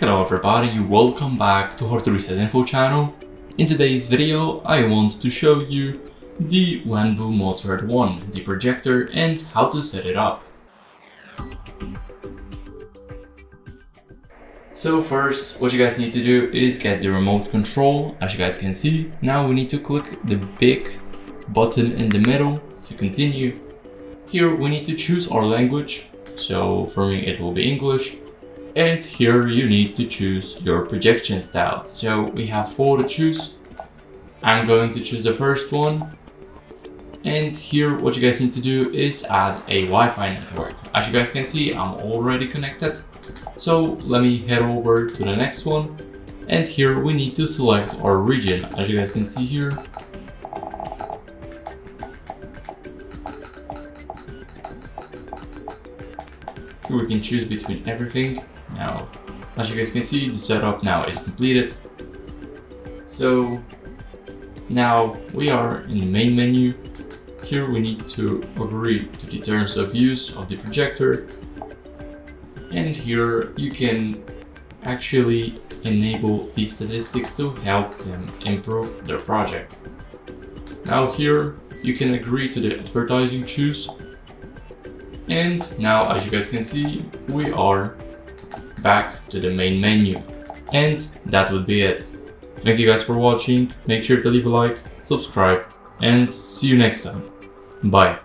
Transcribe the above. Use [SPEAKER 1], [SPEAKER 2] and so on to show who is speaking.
[SPEAKER 1] Hello everybody, welcome back to Hard Reset Info channel. In today's video, I want to show you the Wanbo Mozart 1, the projector and how to set it up. So first, what you guys need to do is get the remote control, as you guys can see. Now we need to click the big button in the middle to continue. Here we need to choose our language, so for me it will be English and here you need to choose your projection style. So we have four to choose. I'm going to choose the first one. And here what you guys need to do is add a Wi-Fi network. As you guys can see, I'm already connected. So let me head over to the next one. And here we need to select our region. As you guys can see here, we can choose between everything now, as you guys can see, the setup now is completed. So now we are in the main menu. Here we need to agree to the terms of use of the projector. And here you can actually enable the statistics to help them improve their project. Now here you can agree to the advertising choose. And now as you guys can see, we are back to the main menu. And that would be it. Thank you guys for watching, make sure to leave a like, subscribe, and see you next time. Bye.